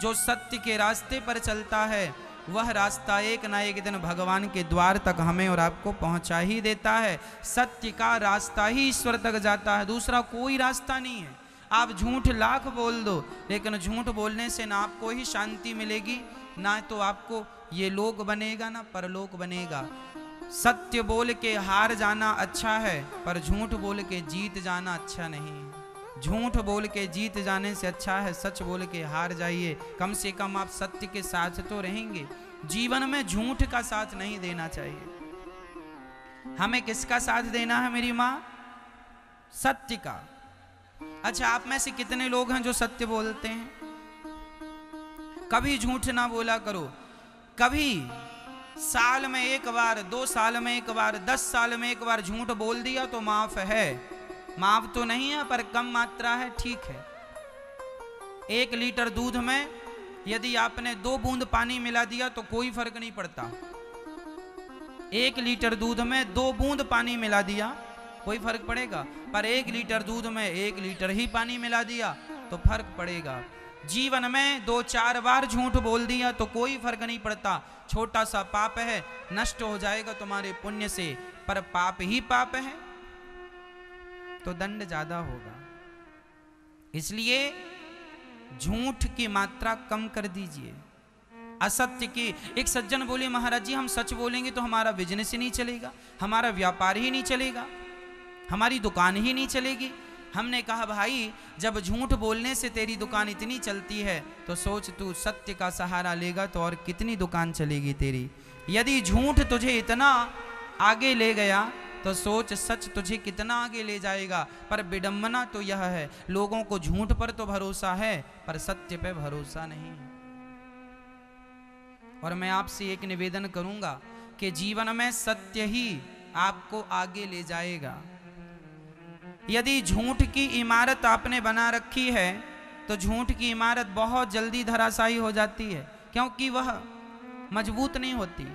जो सत्य के रास्ते पर चलता है, वह रास्ता एक ना एक दिन भगवान के द्वार तक हमें और आपको पहुँचा ही देता है। सत्य का रास्ता ही ईश्वर तक जाता है, दूसरा कोई रास्ता नहीं है। आप झूठ लाख बोल दो, लेकिन झूठ बोलने से ना आपको ही शांति मिलेगी, ना तो आपको ये लोक बनेगा, ना परलोक बनेगा। सत्य बोल के हार जाना अच्छा है, पर झूठ बोल के जीत जाना अच्छा नहीं है। झूठ बोल के जीत जाने से अच्छा है सच बोल के हार जाइए। कम से कम आप सत्य के साथ तो रहेंगे। जीवन में झूठ का साथ नहीं देना चाहिए। हमें किसका साथ देना है मेरी माँ? सत्य का। अच्छा आप में से कितने लोग हैं जो सत्य बोलते हैं? कभी झूठ ना बोला करो। कभी साल में एक बार, दो साल में एक बार, दस साल में एक बार झूठ बोल दिया तो माफ़ है। माफ़ तो नहीं है, पर कम मात्रा है, ठीक है। एक लीटर दूध में यदि आपने दो बूंद पानी मिला दिया तो कोई फ़र्क नहीं पड़ता। एक लीटर दूध में दो बूंद पानी मिला दिया, कोई फ़र्क पड़ेगा? पर एक लीटर दूध में एक लीटर ही पानी मिला दिया तो फ़र्क पड़ेगा। जीवन में दो चार बार झूठ बोल दिया तो कोई फ़र्क नहीं पड़ता। छोटा सा पाप है, नष्ट हो जाएगा तुम्हारे पुण्य से, पर पाप ही पाप है। तो दंड ज़्यादा होगा। इसलिए झूठ की मात्रा कम कर दीजिए। असत्य की एक सज्जन बोले, महाराज जी, हम सच बोलेंगे तो हमारा बिज़नेस ही नहीं चलेगा, हमारा व्यापार ही नहीं चलेगा, हमारी दुकान ही नहीं चलेगी। हमने कहा, भाई, जब झूठ बोलने से तेरी दुकान इतनी चलती है तो सोच तू सत्य का सहारा लेगा तो और कितनी दुकान चलेगी तेरी। यदि झूठ तुझे इतना आगे ले गया तो सोच सच तुझे कितना आगे ले जाएगा? पर विडंबना तो यह है, लोगों को झूठ पर तो भरोसा है, पर सत्य पे भरोसा नहीं। और मैं आपसे एक निवेदन करूँगा कि जीवन में सत्य ही आपको आगे ले जाएगा। यदि झूठ की इमारत आपने बना रखी है तो झूठ की इमारत बहुत जल्दी धराशायी हो जाती है, क्योंकि वह मज़बूत नहीं होती।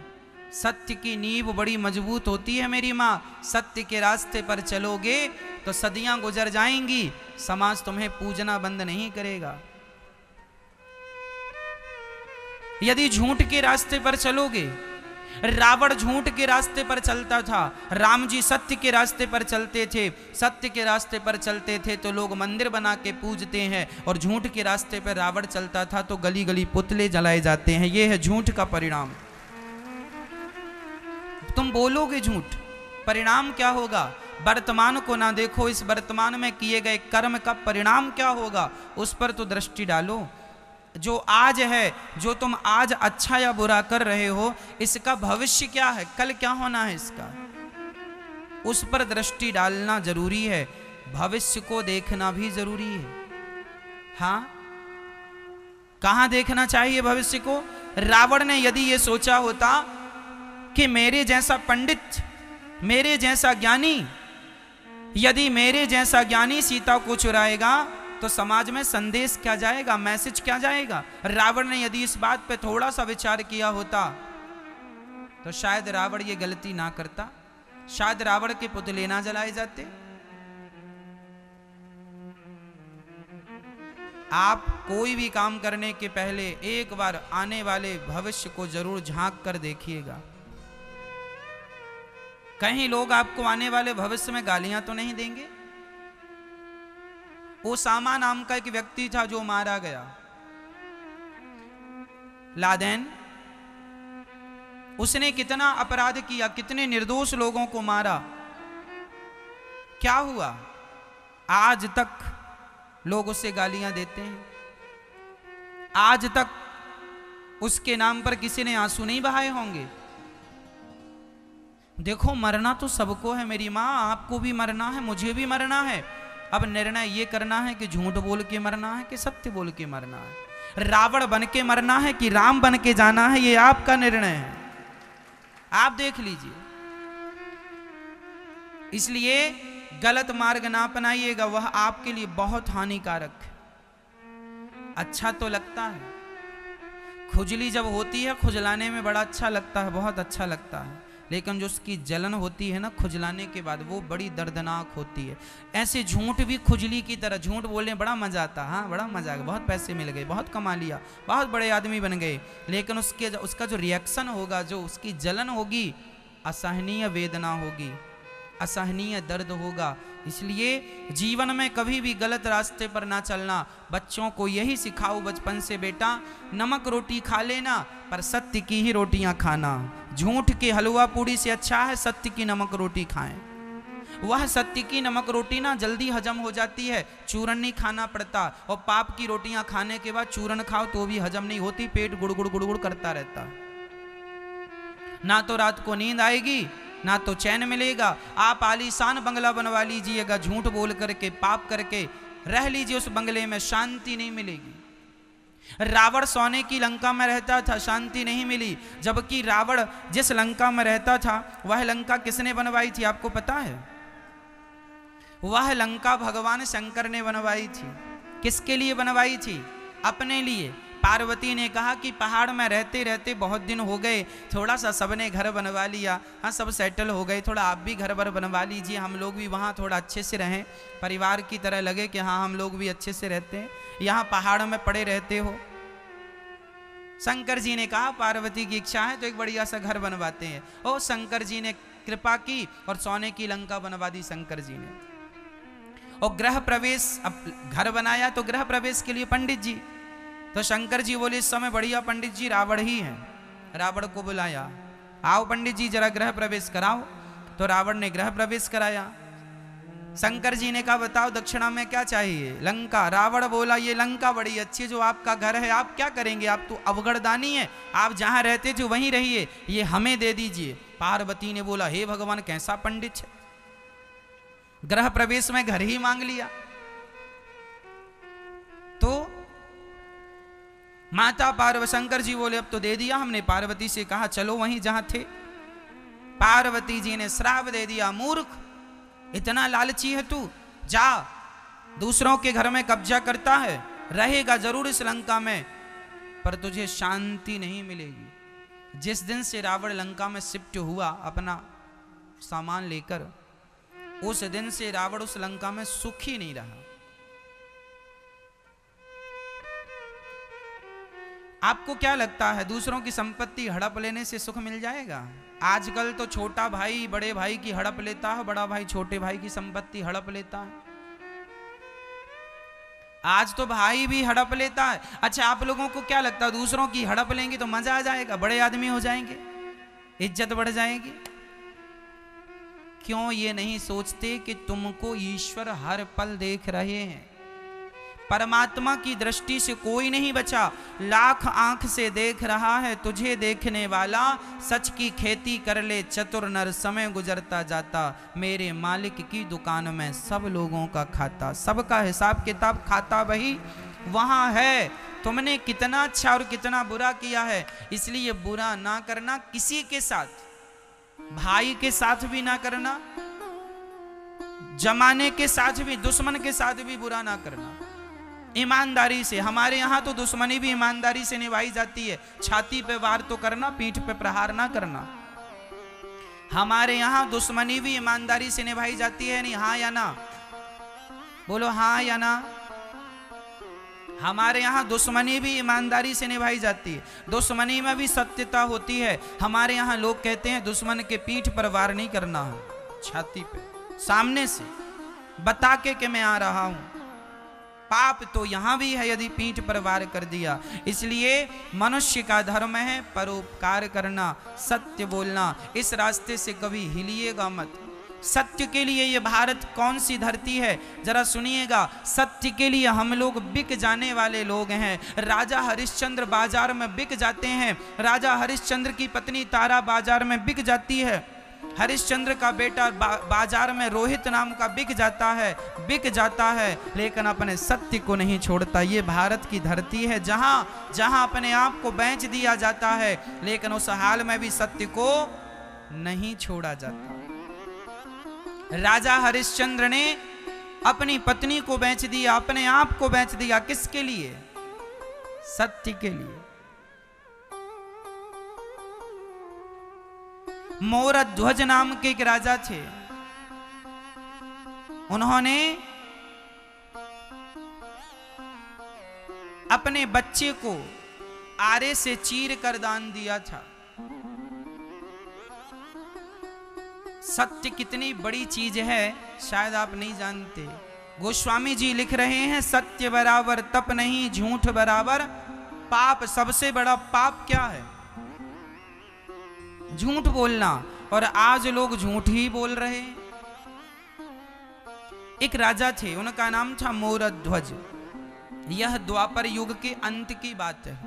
सत्य की नींव बड़ी मज़बूत होती है मेरी माँ। सत्य के रास्ते पर चलोगे तो सदियाँ गुजर जाएँगी। समाज तुम्हें पूजना बंद नहीं करेगा। यदि झूठ के रास्ते पर चलोगे, रावण झूठ के रास्ते पर चलता था, राम जी सत्य के रास्ते पर चलते थे, सत्य के रास्ते पर चलते थे तो लोग मंदिर बना के पूजते हैं और झूठ के रास्ते पर रावण चलता था तो गली गली पुतले जलाए जाते हैं। ये है झूठ का परिणाम। तुम बोलोगे झूठ? परिणाम क्या होगा? वर्तमान को ना देखो, इस वर्तमान में किए गए कर्म का परिणाम क्या होगा? उस पर तो दृष्टि डालो। जो आज है, जो तुम आज अच्छा या बुरा कर रहे हो, इसका भविष्य क्या है? कल क्या होना है इसका? उस पर दृष्टि डालना ज़रूरी है। भविष्य को देखना भी ज़रूरी है। हाँ? कहाँ देखना चाहिए भविष्य को? रावण ने यदि ये सोचा होता कि मेरे जैसा पंडित, मेरे जैसा ज्ञानी, यदि मेरे जैसा ज्ञानी सीता को चुराएगा तो समाज में संदेश क्या जाएगा, मैसेज क्या जाएगा? रावण ने यदि इस बात पे थोड़ा सा विचार किया होता तो शायद रावण ये गलती ना करता। शायद रावण के पुतले ना जलाए जाते। आप कोई भी काम करने के पहले एक बार आने वाले भविष्य को ज़रूर झाँक कर देखिएगा। कहीं लोग आपको आने वाले भविष्य में गालियाँ तो नहीं देंगे? वो सामा नाम का एक व्यक्ति था जो मारा गया। लादेन, उसने कितना अपराध किया, कितने निर्दोष लोगों को मारा? क्या हुआ? आज तक लोग उसे गालियाँ देते हैं। आज तक उसके नाम पर किसी ने आँसू नहीं बहाए होंगे। देखो, मरना तो सबको है मेरी माँ, आपको भी मरना है, मुझे भी मरना है। अब निर्णय ये करना है कि झूठ बोल के मरना है कि सत्य बोल के मरना है? रावण बन के मरना है कि राम बन के जाना है, ये आपका निर्णय है। आप देख लीजिए। इसलिए गलत मार्ग ना अपनाइएगा, वह आपके लिए बहुत हानिकारक है। अच्छा तो लगता है। खुजली जब होती है, खुजलाने में बड़ा अच्छा लगता है, बहुत अच्छा लगता है। लेकिन जो उसकी जलन होती है ना खुजलाने के बाद, वो बड़ी दर्दनाक होती है। ऐसे झूठ भी खुजली की तरह, झूठ बोलने बड़ा मज़ा आता। हाँ बड़ा मज़ा आ गया। बहुत पैसे मिल गए, बहुत कमा लिया, बहुत बड़े आदमी बन गए। लेकिन उसके, उसका जो रिएक्शन होगा, जो उसकी जलन होगी, असहनीय वेदना होगी। असहनीय दर्द होगा। इसलिए जीवन में कभी भी गलत रास्ते पर ना चलना। बच्चों को यही सिखाओ बचपन से, बेटा, नमक रोटी खा लेना, पर सत्य की ही रोटियाँ खाना। झूठ के हलवा पूड़ी से अच्छा है सत्य की नमक रोटी खाएँ। वह सत्य की नमक रोटी ना जल्दी हजम हो जाती है, चूरन नहीं खाना पड़ता, और पाप की रोटियाँ खाने के बाद चूरन खाओ तो भी हजम नहीं होती, पेट गुड़गुड़ गुड़गुड़ करता रहता। ना तो रात को नींद आएगी ना तो चैन मिलेगा। आप आलीशान बंगला बनवा लीजिएगा, झूठ बोल करके, पाप करके। रह लीजिए उस बंगले में, शांति नहीं मिलेगी। रावण सोने की लंका में रहता था, शांति नहीं मिली। जबकि रावण जिस लंका में रहता था, वह लंका किसने बनवाई थी, आपको पता है? वह लंका भगवान शंकर ने बनवाई थी। किसके लिए बनवाई थी? अपने लिए। पार्वती ने कहा कि पहाड़ में रहते रहते बहुत दिन हो गए, थोड़ा सा सबने घर बनवा लिया। हाँ सब सेटल हो गए, थोड़ा आप भी घर भर बनवा लीजिए, हम लोग भी वहाँ थोड़ा अच्छे से रहें। परिवार की तरह लगे कि हाँ हम लोग भी अच्छे से रहते हैं। यहाँ पहाड़ में पड़े रहते हो। शंकर जी ने कहा, पार्वती की इच्छा है तो एक बढ़िया सा घर बनवाते हैं। ओ, शंकर जी ने कृपा की और सोने की लंका बनवा दी शंकर जी ने। और ग्रह प्रवेश, अब घर बनाया तो ग्रह प्रवेश के लिए पंडित जी। तो शंकर जी बोले, इस समय बढ़िया पंडित जी रावण ही है। रावण को बुलाया, आओ पंडित जी, जरा ग्रह प्रवेश कराओ। तो रावण ने ग्रह प्रवेश कराया। शंकर जी ने कहा, बताओ, दक्षिणा में क्या चाहिए? लंका। रावण बोला, ये लंका बड़ी अच्छी जो आपका घर है, आप क्या करेंगे? आप तो अवगढ़दानी है, आप जहाँ रहते थे वहीं रहिए, ये हमें दे दीजिए। पार्वती ने बोला, हे भगवान, कैसा पंडित है? ग्रह प्रवेश में घर ही मांग लिया। माता पार्व शंकर जी बोले, अब तो दे दिया हमने, पार्वती से कहा, चलो वहीं जहाँ थे। पार्वती जी ने श्राप दे दिया, मूर्ख, इतना लालची है तू, जा, दूसरों के घर में कब्जा करता है, रहेगा ज़रूर इस लंका में, पर तुझे शांति नहीं मिलेगी। जिस दिन से रावण लंका में शिफ्ट हुआ, अपना सामान लेकर, उस दिन से रावण उस लंका में सुखी नहीं रहा। आपको क्या लगता है, दूसरों की संपत्ति हड़प लेने से सुख मिल जाएगा? आजकल तो छोटा भाई बड़े भाई की हड़प लेता है, बड़ा भाई छोटे भाई की संपत्ति हड़प लेता है। आज तो भाई भी हड़प लेता है। अच्छा आप लोगों को क्या लगता है, दूसरों की हड़प लेंगे तो मज़ा आ जाएगा? बड़े आदमी हो जाएँगे? इज़्ज़त बढ़ जाएगी? क्यों ये नहीं सोचते कि तुमको ईश्वर हर पल देख रहे हैं? परमात्मा की दृष्टि से कोई नहीं बचा। लाख आँख से देख रहा है तुझे देखने वाला। सच की खेती कर ले, चतुर नर, समय गुजरता जाता। मेरे मालिक की दुकान में सब लोगों का खाता। सबका हिसाब किताब खाता वही, वहाँ है। तुमने कितना अच्छा और कितना बुरा किया है। इसलिए बुरा ना करना किसी के साथ, भाई के साथ भी ना करना। जमाने के साथ भी, दुश्मन के साथ भी बुरा ना करना। ईमानदारी से। हमारे यहाँ तो दुश्मनी भी ईमानदारी से निभाई जाती है। छाती पे वार तो करना, पीठ पे प्रहार ना करना। हमारे यहाँ दुश्मनी भी ईमानदारी से निभाई जाती है नहीं हाँ या ना। बोलो हाँ या ना। हमारे यहाँ दुश्मनी भी ईमानदारी से निभाई जाती है। दुश्मनी में भी सत्यता होती है। हमारे यहाँ लोग कहते हैं, दुश्मन के पीठ पर वार नहीं करना है। छाती पे, सामने से, बता के कि मैं आ रहा हूँ। पाप तो यहाँ भी है यदि पीठ पर वार कर दिया। इसलिए मनुष्य का धर्म है परोपकार करना, सत्य बोलना। इस रास्ते से कभी हिलिएगा मत। सत्य के लिए ये भारत कौन सी धरती है? जरा सुनिएगा। सत्य के लिए हम लोग बिक जाने वाले लोग हैं। राजा हरिश्चंद्र बाज़ार में बिक जाते हैं। राजा हरिश्चंद्र की पत्नी तारा बाज़ार में बिक जाती है। हरिश्चंद्र का बेटा बा, बाज़ार में रोहित नाम का बिक जाता है बिक जाता है लेकिन अपने सत्य को नहीं छोड़ता। ये भारत की धरती है जहाँ जहाँ अपने आप को बेच दिया जाता है लेकिन उस हाल में भी सत्य को नहीं छोड़ा जाता। राजा हरिश्चंद्र ने अपनी पत्नी को बेच दिया अपने आप को बेच दिया किसके लिए? सत्य के लिए। मोर ध्वज नाम के एक राजा थे। उन्होंने अपने बच्चे को आरे से चीर कर दान दिया था। सत्य कितनी बड़ी चीज़ है, शायद आप नहीं जानते। गोस्वामी जी लिख रहे हैं, सत्य बराबर, तप नहीं, झूठ बराबर। पाप सबसे बड़ा पाप क्या है? झूठ बोलना। और आज लोग झूठ ही बोल रहे एक राजा थे, उनका नाम था मोरध्वज। यह द्वापर युग के अंत की बात है।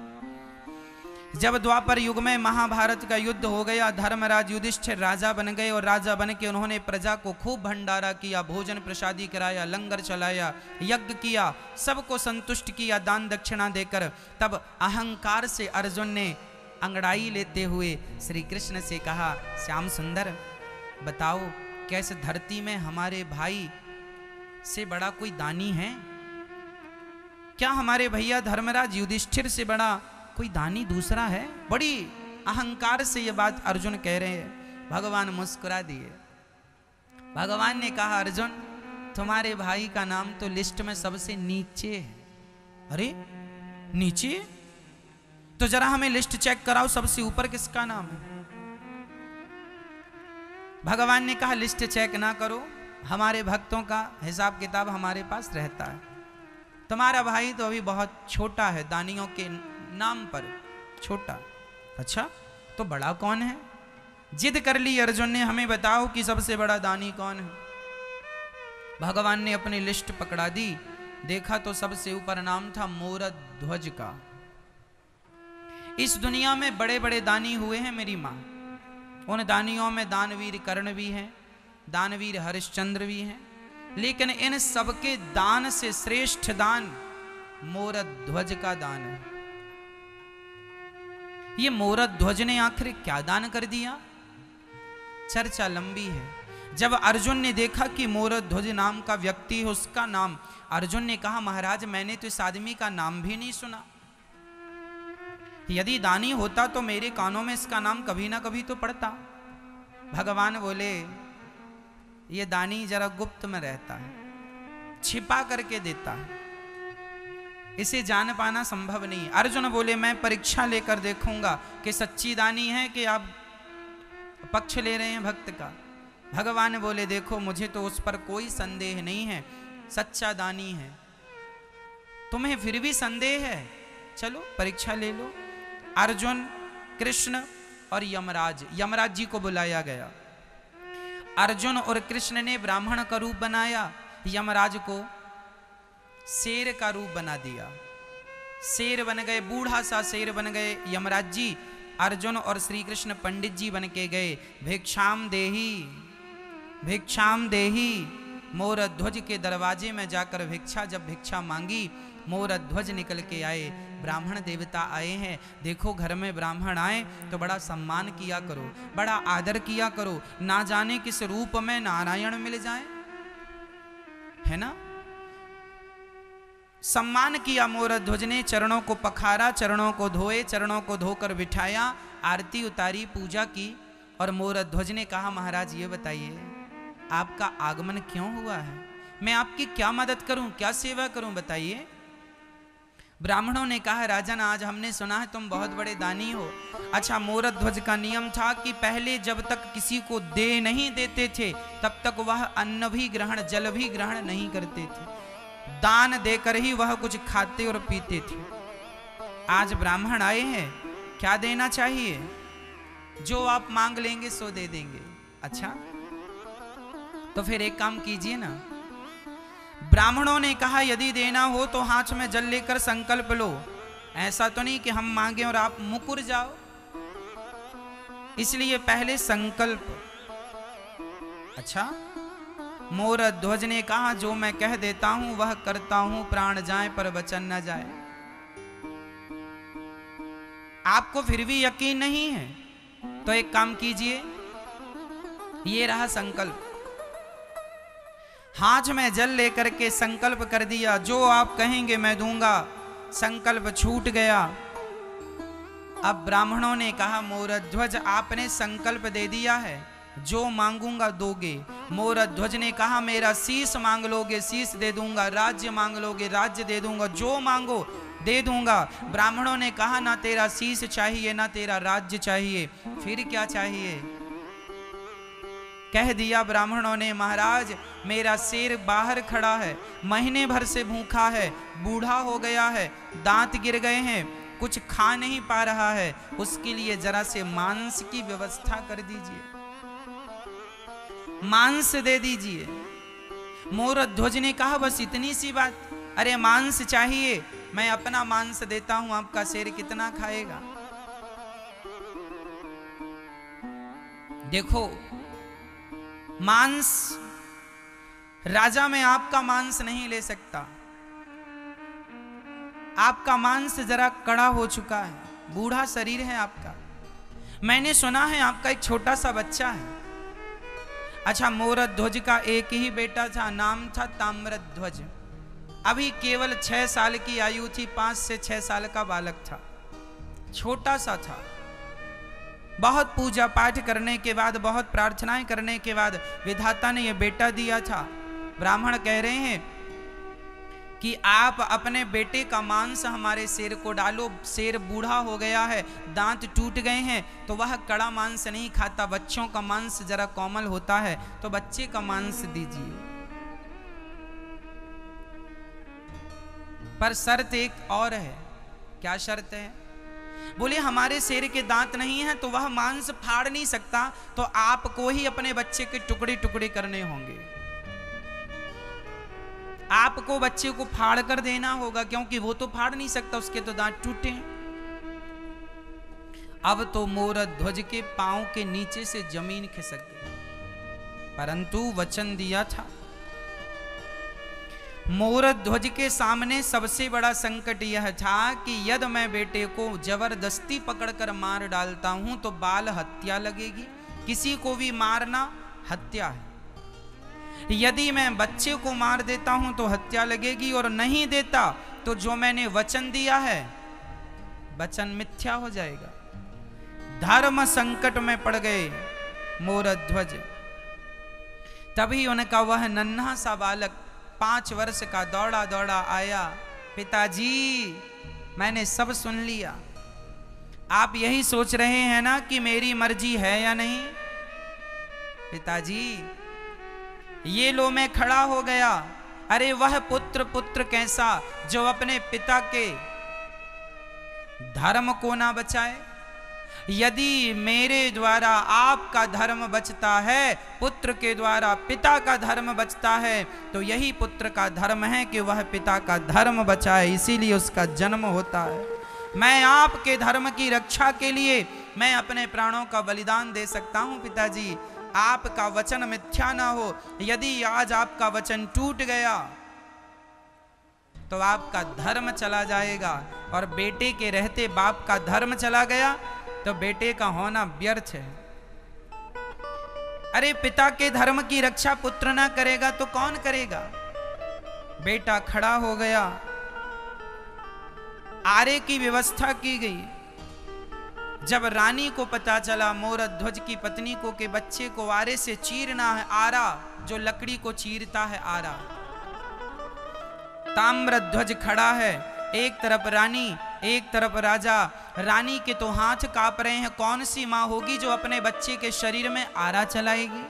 जब द्वापर युग में महाभारत का युद्ध हो गया, धर्मराज युधिष्ठिर राजा बन गए और राजा बन के उन्होंने प्रजा को खूब भंडारा किया, भोजन प्रसादी कराया, लंगर चलाया, यज्ञ किया, सबको संतुष्ट किया, दान दक्षिणा देकर। तब अहंकार से अर्जुन ने अंगड़ाई लेते हुए श्री कृष्ण से कहा, श्याम सुंदर, बताओ, कैसे धरती में हमारे भाई से बड़ा कोई दानी है? क्या हमारे भैया धर्मराज युधिष्ठिर से बड़ा कोई दानी दूसरा है? बड़ी अहंकार से ये बात अर्जुन कह रहे हैं। भगवान मुस्कुरा दिए। भगवान ने कहा, अर्जुन, तुम्हारे भाई का नाम तो लिस्ट में सबसे नीचे है। अरे, नीचे? तो जरा हमें लिस्ट चेक कराओ सबसे ऊपर किसका नाम है? भगवान ने कहा, लिस्ट चेक ना करो, हमारे भक्तों का हिसाब किताब हमारे पास रहता है। तुम्हारा भाई तो अभी बहुत छोटा है, दानियों के नाम पर छोटा। अच्छा तो बड़ा कौन है? जिद कर ली अर्जुन ने, हमें बताओ कि सबसे बड़ा दानी कौन है? भगवान ने अपनी लिस्ट पकड़ा दी, देखा तो सबसे ऊपर नाम था मोरद ध्वज का। इस दुनिया में बड़े बड़े दानी हुए हैं मेरी माँ। उन दानियों में दानवीर कर्ण भी हैं, दानवीर हरिश्चंद्र भी हैं। लेकिन इन सबके दान से श्रेष्ठ दान मोरद ध्वज का दान है। ये मोरद ध्वज ने आखिर क्या दान कर दिया? चर्चा लंबी है। जब अर्जुन ने देखा कि मोरद ध्वज नाम का व्यक्ति है, उसका नाम अर्जुन ने कहा, महाराज, मैंने तो इस आदमी का नाम भी नहीं सुना। यदि दानी होता तो मेरे कानों में इसका नाम कभी ना कभी तो पड़ता। भगवान बोले, ये दानी जरा गुप्त में रहता है, छिपा करके देता है। इसे जान पाना संभव नहीं। अर्जुन बोले, मैं परीक्षा लेकर देखूँगा कि सच्ची दानी है कि आप पक्ष ले रहे हैं भक्त का? भगवान बोले, देखो, मुझे तो उस पर कोई संदेह नहीं है। सच्चा दानी है। तुम्हें फिर भी संदेह है? चलो, परीक्षा ले लो। अर्जुन, कृष्ण और यमराज। यमराज जी को बुलाया गया। अर्जुन और कृष्ण ने ब्राह्मण का रूप बनाया। यमराज को शेर का रूप बना दिया। शेर बन गए, बूढ़ा सा शेर बन गए। यमराज जी, अर्जुन और श्री कृष्ण पंडित जी बन के गए। भिक्षाम देही भिक्षाम देही। मोर ध्वज के दरवाजे में जाकर भिक्षा, जब भिक्षा मांगी मोर ध्वज निकल के आए, ब्राह्मण देवता आए हैं। देखो घर में ब्राह्मण आए तो बड़ा सम्मान किया करो, बड़ा आदर किया करो। ना जाने किस रूप में नारायण मिल जाए। है ना? सम्मान किया मोर ध्वज ने, चरणों को पखारा, चरणों को धोए, चरणों को धोकर बिठाया, आरती उतारी, पूजा की, और मोर ध्वज ने कहा, महाराज, ये बताइए, आपका आगमन क्यों हुआ है? मैं आपकी क्या मदद करूँ, क्या सेवा करूँ, बताइए? ब्राह्मणों ने कहा, राजन, आज हमने सुना है तुम बहुत बड़े दानी हो। अच्छा मोर ध्वज का नियम था कि पहले जब तक किसी को दे नहीं देते थे, तब तक वह अन्न भी ग्रहण, जल भी ग्रहण नहीं करते थे। दान देकर ही वह कुछ खाते और पीते थे। आज ब्राह्मण आए हैं, क्या देना चाहिए? जो आप मांग लेंगे, सो दे देंगे। अच्छा तो फिर एक काम कीजिए ना ब्राह्मणों ने कहा, यदि देना हो तो हाथ में जल लेकर संकल्प लो। ऐसा तो नहीं कि हम मांगे और आप मुकुर जाओ। इसलिए पहले संकल्प। अच्छा मोर ध्वज ने कहा, जो मैं कह देता हूँ, वह करता हूँ। प्राण जाए पर वचन न जाए। आपको फिर भी यकीन नहीं है? तो एक काम कीजिए, ये रहा संकल्प। हाथ में जल लेकर के संकल्प कर दिया। जो आप कहेंगे, मैं दूँगा। संकल्प छूट गया। अब ब्राह्मणों ने कहा, मोरध्वज, आपने संकल्प दे दिया है। जो मांगूँगा, दोगे। मोर ध्वज ने कहा, मेरा शीश मांग लोगे, शीश दे दूँगा। राज्य मांग लोगे, राज्य दे दूँगा। जो मांगो, दे दूँगा। ब्राह्मणों ने कहा, ना तेरा शीश चाहिए, ना तेरा राज्य चाहिए। फिर क्या चाहिए? कह दिया ब्राह्मणों ने, महाराज, मेरा शेर बाहर खड़ा है, महीने भर से भूखा है, बूढ़ा हो गया है, दांत गिर गए हैं, कुछ खा नहीं पा रहा है, उसके लिए जरा से मांस की व्यवस्था कर दीजिए। मांस दे दीजिए। मोर ध्वज ने कहा, बस इतनी सी बात। अरे, मांस चाहिए, मैं अपना मांस देता हूँ, आपका शेर कितना खाएगा? देखो मांस, राजा में आपका मांस नहीं ले सकता। आपका मांस जरा कड़ा हो चुका है, बूढ़ा शरीर है आपका। मैंने सुना है आपका एक छोटा सा बच्चा है। अच्छा मोर ध्वज का एक ही बेटा था, नाम था ताम्र ध्वज अभी केवल छह साल की आयु थी, पाँच से छह साल का बालक था। छोटा सा था। बहुत पूजा पाठ करने के बाद, बहुत प्रार्थनाएँ करने के बाद विधाता ने यह बेटा दिया था। ब्राह्मण कह रहे हैं कि आप अपने बेटे का मांस हमारे शेर को डालो, शेर बूढ़ा हो गया है, दांत टूट गए हैं तो वह कड़ा मांस नहीं खाता, बच्चों का मांस जरा कोमल होता है तो बच्चे का मांस दीजिए। पर शर्त एक और है। क्या शर्त है? बोले हमारे शेर के दांत नहीं है तो वह मांस फाड़ नहीं सकता तो आपको ही अपने बच्चे के टुकड़े टुकड़े करने होंगे। आपको बच्चे को फाड़ कर देना होगा, क्योंकि वो तो फाड़ नहीं सकता, उसके तो दांत टूटे अब तो मोर ध्वज के पाँव के नीचे से ज़मीन खिसक गई। परंतु वचन दिया था मोर ध्वज के सामने सबसे बड़ा संकट यह था कि यदि मैं बेटे को ज़बरदस्ती पकड़कर मार डालता हूँ तो बाल हत्या लगेगी। किसी को भी मारना हत्या है। यदि मैं बच्चे को मार देता हूँ तो हत्या लगेगी, और नहीं देता तो जो मैंने वचन दिया है, वचन मिथ्या हो जाएगा। धर्म संकट में पड़ गए मोर ध्वज। तभी उनका वह नन्हा सा बालक पाँच वर्ष का दौड़ा दौड़ा आया, पिताजी, मैंने सब सुन लिया। आप यही सोच रहे हैं ना कि मेरी मर्ज़ी है या नहीं? पिताजी, ये लो मैं खड़ा हो गया। अरे वह पुत्र पुत्र कैसा जो अपने पिता के धर्म को ना बचाए? यदि मेरे द्वारा आपका धर्म बचता है, पुत्र के द्वारा पिता का धर्म बचता है तो यही पुत्र का धर्म है कि वह पिता का धर्म बचाए, इसीलिए उसका जन्म होता है। मैं आपके धर्म की रक्षा के लिए, मैं अपने प्राणों का बलिदान दे सकता हूँ पिताजी। आपका वचन मिथ्या ना हो, यदि आज आपका वचन टूट गया तो आपका धर्म चला जाएगा, और बेटे के रहते बाप का धर्म चला गया तो बेटे का होना व्यर्थ है। अरे पिता के धर्म की रक्षा पुत्र ना करेगा तो कौन करेगा? बेटा खड़ा हो गया। आरे की व्यवस्था की गई। जब रानी को पता चला मोर ध्वज की पत्नी को के बच्चे को आरे से चीरना है आरा, जो लकड़ी को चीरता है आरा। ताम्र ध्वज खड़ा है, एक तरफ़ रानी एक तरफ़ राजा, रानी के तो हाथ काँप रहे हैं, कौन सी माँ होगी जो अपने बच्चे के शरीर में आरा चलाएगी?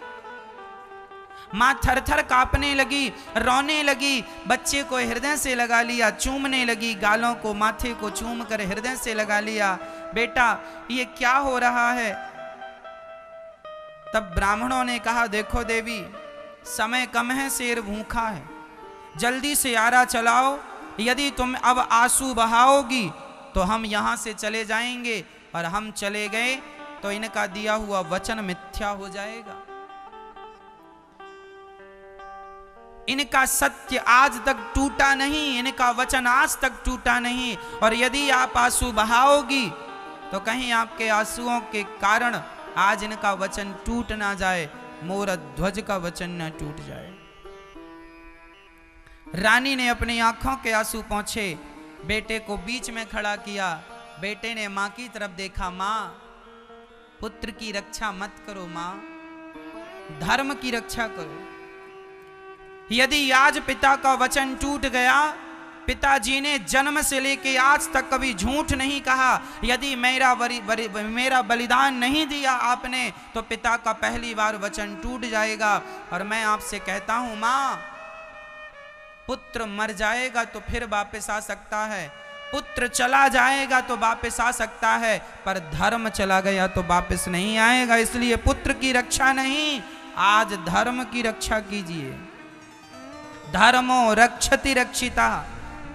माँ थर थर कांपने लगी, रोने लगी, बच्चे को हृदय से लगा लिया, चूमने लगी, गालों को, माथे को चूम कर हृदय से लगा लिया। बेटा, ये क्या हो रहा है? तब ब्राह्मणों ने कहा, देखो देवी, समय कम है, शेर भूखा है। जल्दी से आरा चलाओ, यदि तुम अब आँसू बहाओगी तो हम यहाँ से चले जाएँगे और हम चले गए तो इनका दिया हुआ वचन मिथ्या हो जाएगा। इनका सत्य आज तक टूटा नहीं, इनका वचन आज तक टूटा नहीं। और यदि आप आँसू बहाओगी तो कहीं आपके आंसुओं के कारण आज इनका वचन टूट ना जाए, मोर ध्वज का वचन ना टूट जाए। रानी ने अपनी आँखों के आँसू पहुँचे बेटे को बीच में खड़ा किया। बेटे ने माँ की तरफ़ देखा माँ पुत्र की रक्षा मत करो माँ। धर्म की रक्षा करो। यदि आज पिता का वचन टूट गया पिताजी ने जन्म से लेके आज तक कभी झूठ नहीं कहा। यदि मेरा बरी, बरी, मेरा बलिदान नहीं दिया आपने तो पिता का पहली बार वचन टूट जाएगा। और मैं आपसे कहता हूँ माँ पुत्र मर जाएगा तो फिर वापस आ सकता है। पुत्र चला जाएगा तो वापस आ सकता है, पर धर्म चला गया तो वापस नहीं आएगा, इसलिए पुत्र की रक्षा नहीं। आज धर्म की रक्षा कीजिए। धर्मो रक्षति रक्षिता।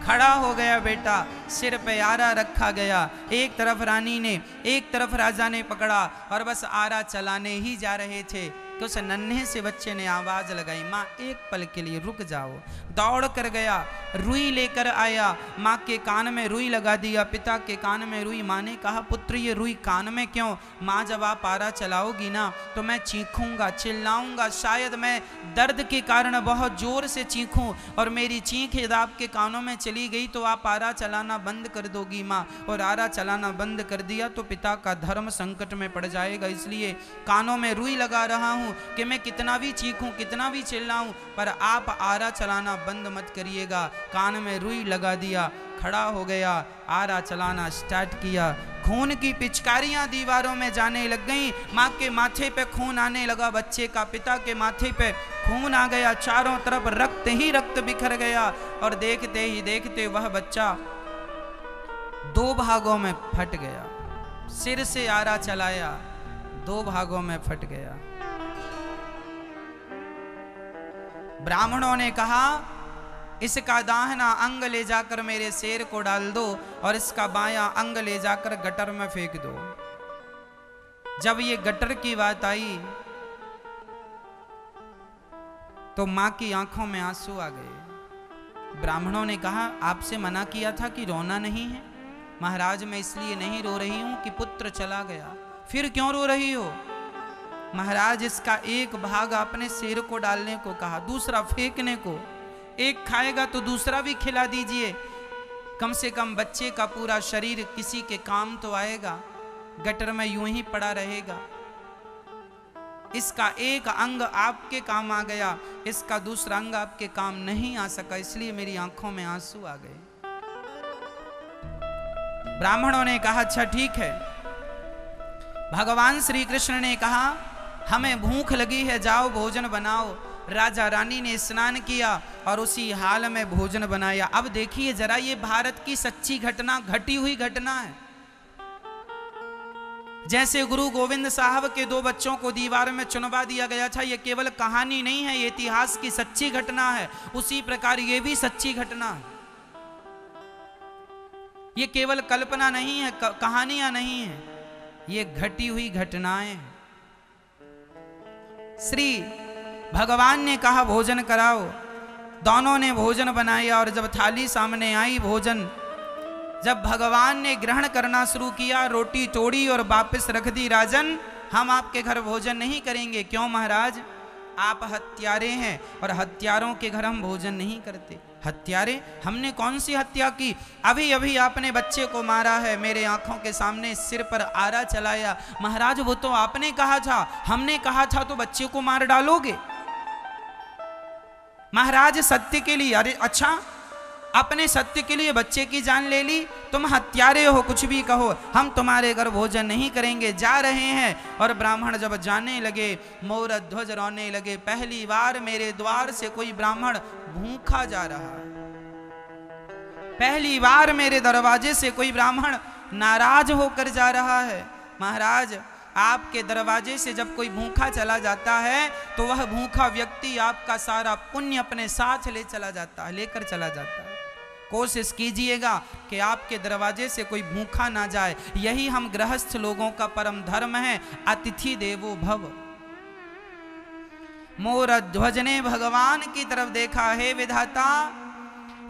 खड़ा हो गया बेटा, सिर पे आरा रखा गया। एक तरफ़ रानी ने, एक तरफ़ राजा ने पकड़ा और बस आरा चलाने ही जा रहे थे। तो उस नन्हे से बच्चे ने आवाज़ लगाई, माँ, एक पल के लिए रुक जाओ। दौड़ कर गया, रुई लेकर आया। माँ के कान में रुई लगा दिया, पिता के कान में रुई। माँ ने कहा, पुत्र, ये रुई कान में क्यों? माँ, जब आप आरा चलाओगी ना तो मैं चीखूँगा, चिल्लाऊँगा। शायद मैं दर्द के कारण बहुत ज़ोर से चीखूं और मेरी चीख यदि आपके कानों में चली गई तो आप आरा चलाना बंद कर दोगी, माँ। और आरा चलाना बंद कर दिया तो पिता का धर्म संकट में पड़ जाएगा। इसलिए कानों में रुई लगा रहा हूँ। कि मैं कितना भी चीखूं कितना भी चिल्लाऊं पर आप आरा चलाना बंद मत करिएगा। कान में रुई लगा दिया, खड़ा हो गया, आरा चलाना स्टार्ट किया। खून की पिचकारियाँ दीवारों में जाने लग गई, माँ के माथे पे खून आने लगा, बच्चे का पिता के माथे पे खून आ गया, चारों तरफ़ रक्त ही रक्त बिखर गया। और देखते ही देखते वह बच्चा दो भागों में फट गया। सिर से आरा चलाया, दो भागों में फट गया। ब्राह्मणों ने कहा, इसका दाहना अंग ले जाकर मेरे शेर को डाल दो और इसका बाया अंग ले जाकर गटर में फेंक दो। जब ये गटर की बात आई तो माँ की आँखों में आँसू आ गए। ब्राह्मणों ने कहा, आपसे मना किया था कि रोना नहीं है? महाराज, मैं इसलिए नहीं रो रही हूँ कि पुत्र चला गया। फिर क्यों रो रही हो? महाराज, इसका एक भाग आपने शेर को डालने को कहा, दूसरा फेंकने को। एक खाएगा तो दूसरा भी खिला दीजिए। कम से कम बच्चे का पूरा शरीर किसी के काम तो आएगा, गटर में यूँ ही पड़ा रहेगा। इसका एक अंग आपके काम आ गया, इसका दूसरा अंग आपके काम नहीं आ सका, इसलिए मेरी आँखों में आँसू आ गए। ब्राह्मणों ने कहा अच्छा ठीक है। भगवान श्री कृष्ण ने कहा हमें भूख लगी है, जाओ भोजन बनाओ। राजा रानी ने स्नान किया और उसी हाल में भोजन बनाया। अब देखिए जरा ये भारत की सच्ची घटना, घटी हुई घटना है। जैसे गुरु गोविंद साहब के दो बच्चों को दीवार में चुनवा दिया गया था, ये केवल कहानी नहीं है, ये इतिहास की सच्ची घटना है। उसी प्रकार ये भी सच्ची घटना है। ये केवल कल्पना नहीं है कहानियाँ नहीं है, ये घटी हुई घटनाएँ हैं। श्री भगवान ने कहा, भोजन कराओ। दोनों ने भोजन बनाया और जब थाली सामने आई भोजन, जब भगवान ने ग्रहण करना शुरू किया, रोटी तोड़ी और वापस रख दी, राजन, हम आपके घर भोजन नहीं करेंगे। क्यों महाराज? आप हत्यारे हैं और हत्यारों के घर हम भोजन नहीं करते। हत्यारे? हमने कौन सी हत्या की? अभी अभी आपने बच्चे को मारा है, मेरे आँखों के सामने सिर पर आरा चलाया। महाराज, वो तो आपने कहा था। हमने कहा था तो बच्चे को मार डालोगे? महाराज, सत्य के लिए, अरे अच्छा अपने सत्य के लिए बच्चे की जान ले ली, तुम हत्यारे हो, कुछ भी कहो, हम तुम्हारे घर भोजन नहीं करेंगे, जा रहे हैं। और ब्राह्मण जब जाने लगे मोर ध्वज रोने लगे, पहली बार मेरे द्वार से कोई ब्राह्मण भूखा जा रहा। पहली बार मेरे दरवाजे से कोई ब्राह्मण नाराज़ होकर जा रहा है। महाराज, आपके दरवाजे से जब कोई भूखा चला जाता है तो वह भूखा व्यक्ति आपका सारा पुण्य अपने साथ ले चला जाता है लेकर चला जाता। है कोशिश कीजिएगा कि आपके दरवाजे से कोई भूखा ना जाए। यही हम गृहस्थ लोगों का परम धर्म है, अतिथि देवो भव। मोर ध्वज ने भगवान की तरफ़ देखा, है विधाता,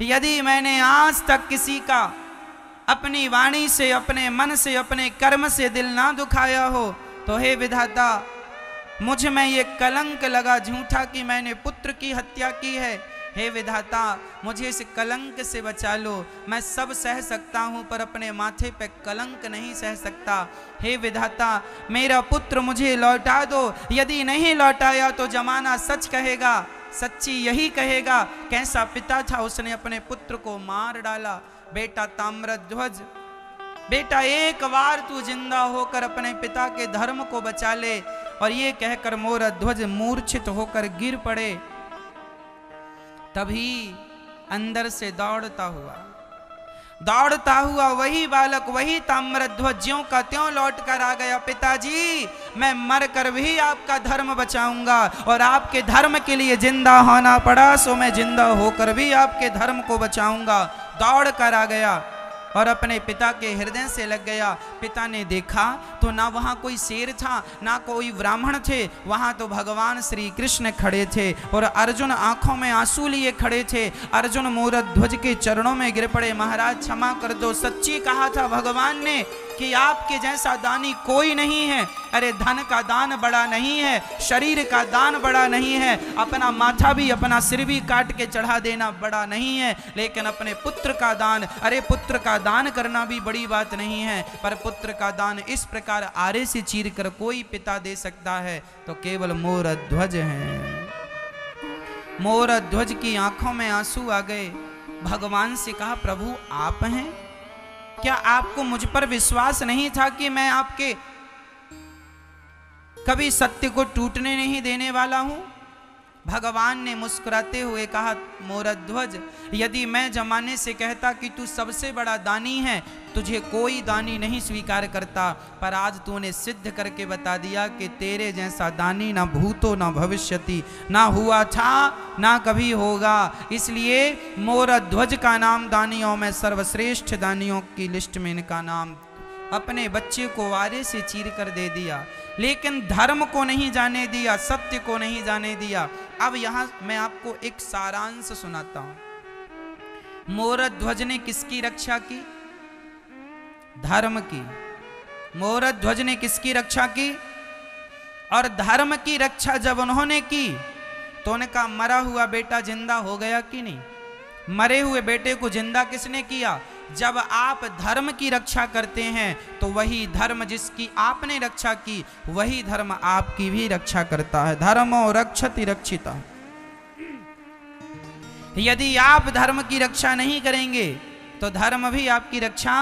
यदि मैंने आज तक किसी का अपनी वाणी से, अपने मन से, अपने कर्म से दिल ना दुखाया हो तो हे विधाता, मुझमें ये कलंक लगा झूठा कि मैंने पुत्र की हत्या की है। हे विधाता, मुझे इस कलंक से बचा लो। मैं सब सह सकता हूँ, पर अपने माथे पे कलंक नहीं सह सकता। हे विधाता, मेरा पुत्र मुझे लौटा दो। यदि नहीं लौटाया तो जमाना सच कहेगा, सच्ची यही कहेगा, कैसा पिता था उसने अपने पुत्र को मार डाला। बेटा ताम्रध्वज, बेटा एक बार तू ज़िंदा होकर अपने पिता के धर्म को बचा ले, और ये कहकर मोर ध्वज मूर्छित होकर गिर पड़े। तभी अंदर से दौड़ता हुआ। दौड़ता हुआ वही बालक, वही ताम्रध्वज्यों का त्यों लौट कर आ गया, पिताजी, मैं मर कर भी आपका धर्म बचाऊँगा और आपके धर्म के लिए ज़िंदा होना पड़ा, सो मैं ज़िंदा होकर भी आपके धर्म को बचाऊँगा। दौड़ कर आ गया। और अपने पिता के हृदय से लग गया। पिता ने देखा तो ना वहाँ कोई शेर था, ना कोई ब्राह्मण थे। वहाँ तो भगवान श्री कृष्ण खड़े थे और अर्जुन आँखों में आँसू लिए खड़े थे। अर्जुन मूरत ध्वज के चरणों में गिर पड़े। महाराज क्षमा कर दो। सच्ची कहा था भगवान ने। कि आपके जैसा दानी कोई नहीं है। अरे धन का दान बड़ा नहीं है, शरीर का दान बड़ा नहीं है। अपना माथा भी, अपना सिर भी काट के चढ़ा देना बड़ा नहीं है, लेकिन अपने पुत्र का दान, अरे पुत्र का दान करना भी बड़ी बात नहीं है, पर पुत्र का दान इस प्रकार आरे से चीर कर कोई पिता दे सकता है तो केवल मोर ध्वज है। मोर ध्वज की आँखों में आँसू आ गए। भगवान से कहा, प्रभु, आप हैं? क्या आपको मुझ पर विश्वास नहीं था कि मैं आपके कभी सत्य को टूटने नहीं देने वाला हूँ? भगवान ने मुस्कुराते हुए कहा मोरध्वज यदि मैं जमाने से कहता कि तू सबसे बड़ा दानी है, तुझे कोई दानी नहीं स्वीकार करता। पर आज तूने सिद्ध करके बता दिया कि तेरे जैसा दानी ना भूतो, ना भविष्यति, ना हुआ था, ना कभी होगा। इसलिए मोरध्वज का नाम दानियों में सर्वश्रेष्ठ दानियों की लिस्ट में इनका नाम अपने बच्चे को वारे से चीर कर दे दिया। लेकिन धर्म को नहीं जाने दिया, सत्य को नहीं जाने दिया। अब यहाँ मैं आपको एक सारांश सुनाता हूँ। मोरत ध्वज ने किसकी रक्षा की? धर्म की। मोरत ध्वज ने किसकी रक्षा की? और धर्म की रक्षा जब उन्होंने की तो उनका मरा हुआ बेटा ज़िंदा हो गया कि नहीं? मरे हुए बेटे को ज़िंदा किसने किया? जब आप धर्म की रक्षा करते हैं तो वही धर्म जिसकी आपने रक्षा की, वही धर्म आपकी भी रक्षा करता है। धर्मो रक्षति रक्षिता। यदि आप धर्म की रक्षा नहीं करेंगे तो धर्म भी आपकी रक्षा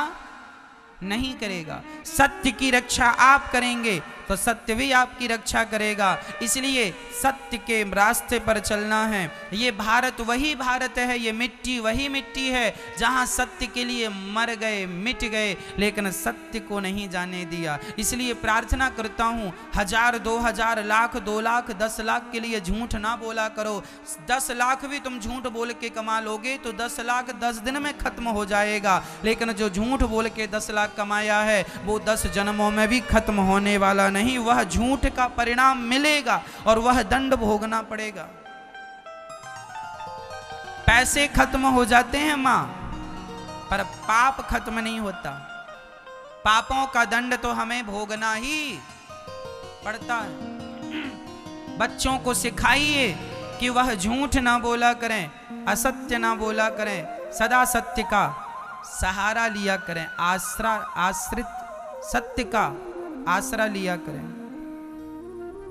नहीं करेगा। सत्य की रक्षा आप करेंगे तो सत्य भी आपकी रक्षा करेगा। इसलिए सत्य के रास्ते पर चलना है। ये भारत वही भारत है, ये मिट्टी वही मिट्टी है, जहाँ सत्य के लिए मर गए, मिट गए, लेकिन सत्य को नहीं जाने दिया। इसलिए प्रार्थना करता हूँ, हज़ार, दो हज़ार, लाख, दो लाख, दस लाख के लिए झूठ ना बोला करो। दस लाख भी तुम झूठ बोल के कमा लोगे तो दस लाख दस दिन में खत्म हो जाएगा। लेकिन जो झूठ बोल के दस लाख कमाया है, वो दस जन्मों में भी खत्म होने वाला नहीं, वह झूठ का परिणाम मिलेगा और वह दंड भोगना पड़ेगा। पैसे खत्म हो जाते हैं माँ, पर पाप खत्म नहीं होता। पापों का दंड तो हमें भोगना ही पड़ता है। बच्चों को सिखाइए कि वह झूठ ना बोला करें, असत्य ना बोला करें, सदा सत्य का सहारा लिया करें, आश्रा, आश्रित सत्य का आसरा लिया करें।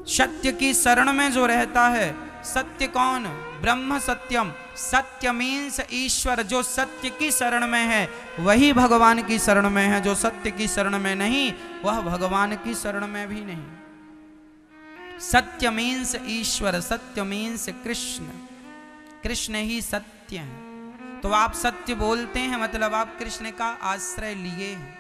सत्य की शरण में जो रहता है, सत्य कौन? ब्रह्म सत्यम। सत्य मीन्स ईश्वर, जो सत्य की शरण में है, वही भगवान की शरण में है, जो सत्य की शरण में नहीं, वह भगवान की शरण में भी नहीं। सत्य मीन्स ईश्वर, सत्य मीन्स कृष्ण। कृष्ण ही सत्य है। तो आप सत्य बोलते हैं मतलब आप कृष्ण का आश्रय लिए हैं।